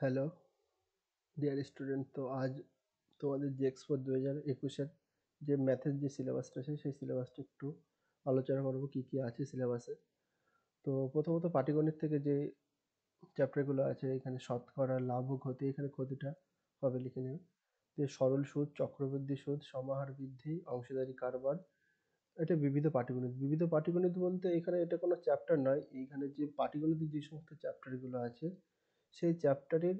Hello dear student তো আজ তোমাদের যে এক্সপো দু হাজার একুশের যে ম্যাথের যে সিলেবাসটা আছে, সেই সিলেবাসটা একটু আলোচনা করব, কী কী আছে সিলেবাসে তো প্রথমত পাটিগণিত থেকে যে চ্যাপ্টারগুলো আছে, এখানে শতকরা লাভ ও ক্ষতি, এখানে ক্ষতিটা হবে লিখে নেবে। যে সরল সুদ, চক্রবৃদ্ধি সুদ, সমাহার বৃদ্ধি, অংশীদারি কারবার, এটা বিবিধ পাটিগণিত। বিবিধ পাটিগণিত বলতে এখানে এটা কোনো চ্যাপ্টার নয়, এইখানে যে পাটিগণিতের যে সমস্ত চ্যাপ্টারগুলো আছে সেই চ্যাপ্টারের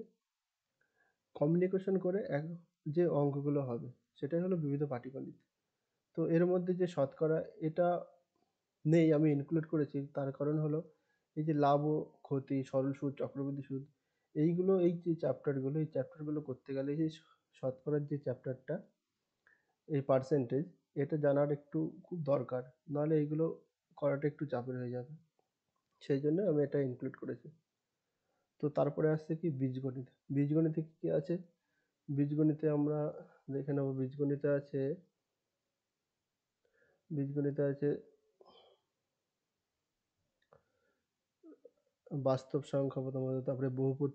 কমিউনিকেশন করে এক, যে অঙ্কগুলো হবে, সেটাই হলো বিবিধ পাটিগণিত। তো এর মধ্যে যে শতকরা, এটা নেই, আমি ইনক্লুড করেছি। তার কারণ হলো, এই যে লাভ ও ক্ষতি, সরল সুদ, চক্রবৃদ্ধি সুদ, এইগুলো, এই যে চ্যাপ্টারগুলো এই চ্যাপ্টারগুলো করতে গেলে এই শতকরার যে চ্যাপ্টারটা এই পার্সেন্টেজ এটা জানার একটু খুব দরকার। নাহলে এইগুলো করাটা একটু চাপের হয়ে যাবে। সেই জন্য আমি এটা ইনক্লুড করেছি। তো তারপরে আসছে কি বীজগণিত। বীজগণিতে কী কী আছে? বীজগণিতে আমরা দেখে নেব, বীজগণিতে আছে বীজগণিতে আছে বাস্তব সংখ্যা প্রথমত, তারপরে বহুপদ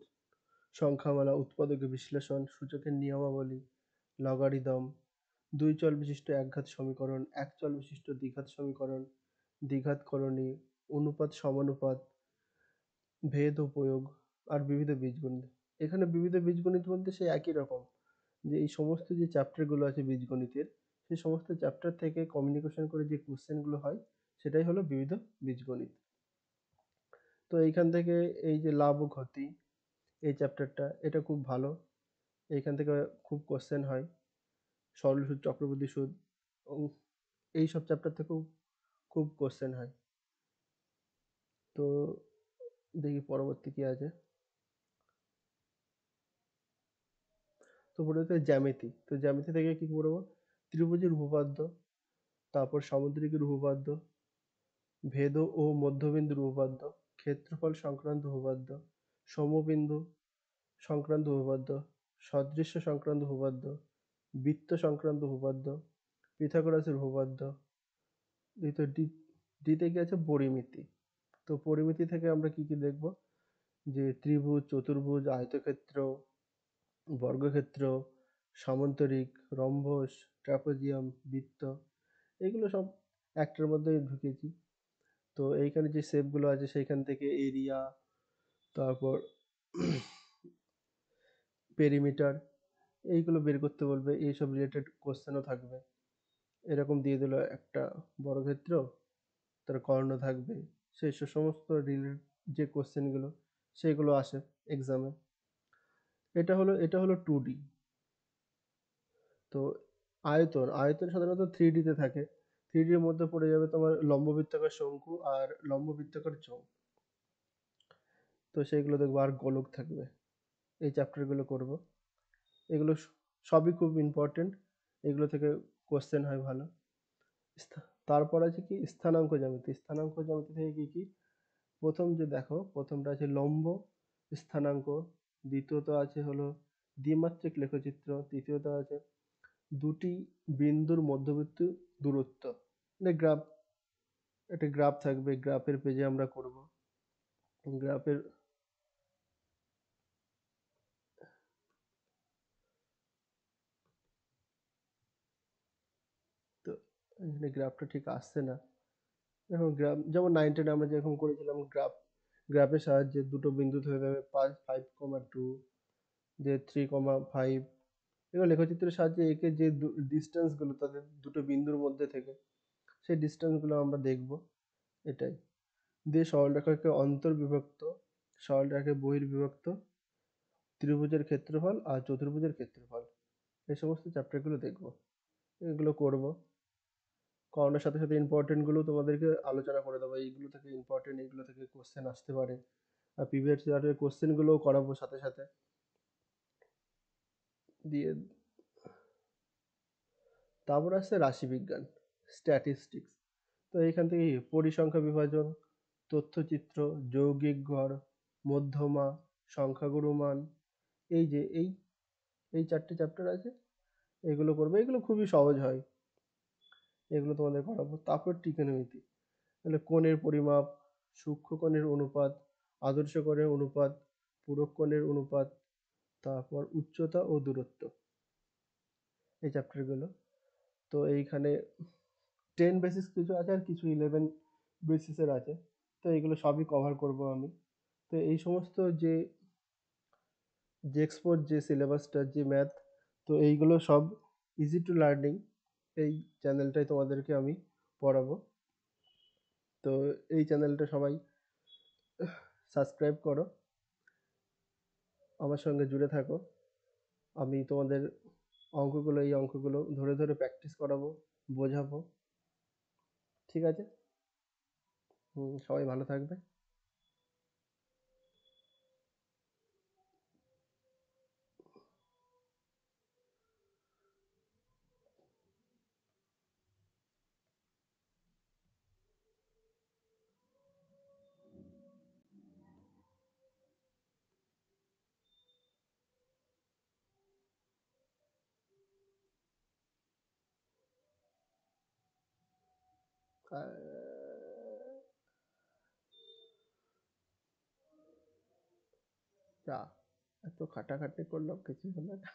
সংখ্যামালা উৎপাদক বিশ্লেষণ, সূচকের নিয়মাবলী, লগারিদম, দুই চল বিশিষ্ট একঘাত সমীকরণ, এক চল বিশিষ্ট দ্বিঘাত সমীকরণ দ্বিঘাত করণী অনুপাত সমানুপাত, ভেদ ও প্রয়োগ আর বিবিধ বীজগণিত। এখানে বিবিধ বীজগণিত বলতে সেই একই রকম, যে এই সমস্ত যে চ্যাপ্টারগুলো আছে বীজগণিতের, সেই সমস্ত চ্যাপ্টার থেকে কমিউনিকেশন করে যে কোশ্চেনগুলো হয়, সেটাই হলো বিবিধ বীজগণিত। তো এইখান থেকে এই যে লাভ ও ক্ষতি, এই চ্যাপ্টারটা এটা খুব ভালো। এইখান থেকে খুব কোশ্চেন হয়, সরল সুদ চক্রবর্তী সুদ এই সব চ্যাপ্টার থেকেও খুব কোশ্চেন হয়। তো দেখি পরবর্তী কি আছে। তো পড়তে জ্যামিতি। তো জ্যামিতি থেকে কি পড়ব ত্রিভুজের উপপাদ্য, তারপর সামুদ্রিকের উপপাদ্য, ভেদ ও মধ্যবিন্দুর উপপাদ্য, ক্ষেত্রফল সংক্রান্ত উপপাদ্য, সমবিন্দু সংক্রান্ত উপপাদ্য, সদৃশ্য সংক্রান্ত উপপাদ্য, বৃত্ত সংক্রান্ত উপপাদ্য, পিথাগোরাসের উপপাদ্য। দ্বিতীয় ডি, ডিতে কি আছে পরিমিতি। তো পরিমিতি থেকে আমরা কি কি দেখব? যে ত্রিভুজ, চতুর্ভুজ, আয়তক্ষেত্র বর্গক্ষেত্র, সামান্তরিক রম্বস ট্রাপেজিয়াম, বৃত্ত, এগুলো সব একটার মধ্যেই ঢুকেছি। তো এইখানে যে শেপগুলো আছে সেইখান থেকে এরিয়া, তারপর পেরিমিটার, এইগুলো বের করতে বলবে, এইসব রিলেটেড কোশ্চেনও থাকবে। এরকম দিয়ে দিল একটা বর্গক্ষেত্র, তার কর্ণ থাকবে, সেই সমস্ত রিলেটেড যে কোশ্চেনগুলো সেগুলো আসে এক্সামে এটা হলো এটা হলো টু ডি তো আয়তন আয়তন সাধারণত থ্রি ডিতে থাকে। থ্রি ডির মধ্যে পড়ে যাবে তোমার লম্ববৃত্তাকার শঙ্কু আর লম্ববৃত্তাকার চোখ তো সেইগুলো দেখব আর গোলক থাকবে। এই চ্যাপ্টারগুলো করব। এগুলো সবই খুব ইম্পর্টেন্ট এগুলো থেকে কোশ্চেন হয় ভালো। তারপর আছে কি? স্থানাঙ্ক জ্যামিতি। স্থানাঙ্ক জ্যামিতি থেকে কি কি? প্রথম যে দেখো, প্রথমটা আছে লম্ব স্থানাঙ্ক। দ্বিতীয়ত আছে হলো দ্বিমাত্রিক লেখচিত্র, তৃতীয়ত আছে দুটি বিন্দুর মধ্যবর্তী দূরত্ব। মানে গ্রাফ, একটা গ্রাফ থাকবে, গ্রাফের পেজে আমরা করব। গ্রাফের তো এখানে গ্রাফটা ঠিক আসছে না। এখন গ্রাফ, যেমন নাইন আমরা যেরকম করেছিলাম গ্রাফ গ্রাফের সাহায্যে দুটো বিন্দু ধরে দেবে পাঁচ ফাইভ কমা টু যে থ্রি কমা ফাইভ এবার লেখচিত্রের সাহায্যে একে যে ডিস্টেন্সগুলো তাদের দুটো বিন্দুর মধ্যে থেকে, সেই ডিস্টেন্সগুলো আমরা দেখব, এটাই। দিয়ে সরলরেখাকে অন্তর্বিভক্ত সরলরেখাকে বহির্বিভক্ত, ত্রিভুজের ক্ষেত্রফল আর চতুর্ভুজের ক্ষেত্রফল, এই সমস্ত চ্যাপ্টারগুলো দেখব, এগুলো করব। করানোর সাথে সাথে ইম্পর্টেন্টগুলো তোমাদেরকে আলোচনা করে দেবো। এইগুলো থেকে ইম্পর্টেন্ট এইগুলো থেকে কোশ্চেন আসতে পারে। আর প্রিভিয়াস ইয়ারের কোশ্চেনগুলোও করাবো সাথে সাথে। দিয়ে তারপর আসছে রাশিবিজ্ঞান স্ট্যাটিস্টিক্স তো এইখান থেকে পরিসংখ্যা বিভাজন, তথ্যচিত্র, যৌগিক গড়, মধ্যমা, সংখ্যাগুরু মান। এই যে, এই এই চারটে চ্যাপ্টার আছে। এগুলো করবে। এগুলো খুবই সহজ হয়। এগুলো তোমাদের করাবো। তারপর টিকোনোমিতি তাহলে কোণের পরিমাপ, সূক্ষ্ম কোণের অনুপাত, আদর্শ কোণের অনুপাত, পূরক কোণের অনুপাত, তারপর উচ্চতা ও দূরত্ব। এই চ্যাপ্টারগুলো তো এইখানে টেন বেসিস কিছু আছে আর কিছু ইলেভেন বেসিসের আছে। তো এইগুলো সবই কভার করব আমি। তো এই সমস্ত যে যে এক্সপোর্ট যে সিলেবাসটা যে ম্যাথ তো এইগুলো সব ইজি টু লার্নিং এই চ্যানেলটাই তোমাদেরকে আমি পড়াবো। তো এই চ্যানেলটা সবাই সাবস্ক্রাইব করো। আমার সঙ্গে জুড়ে থাকো। আমি তোমাদের অঙ্কগুলো এই অঙ্কগুলো ধরে ধরে প্র্যাকটিস করাবো বোঝাবো। ঠিক আছে? হুম, সবাই ভালো থাকবে। যা এত খাটাখাটনি করলাম কিছু হলো না।